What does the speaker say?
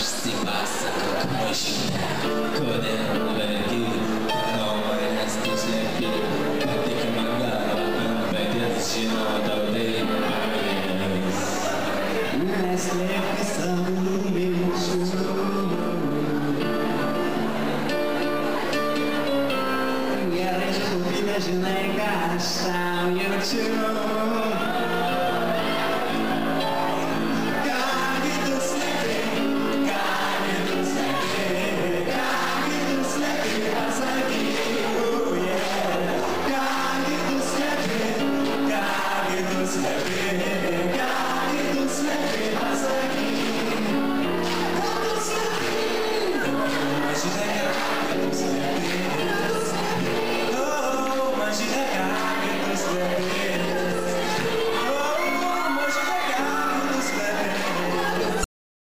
se passa Hoje Couldn't let you No one has to save you But they can my God I'm back as you know the day Mas reflexão do meu choro E a gente combina de o YouTube Today.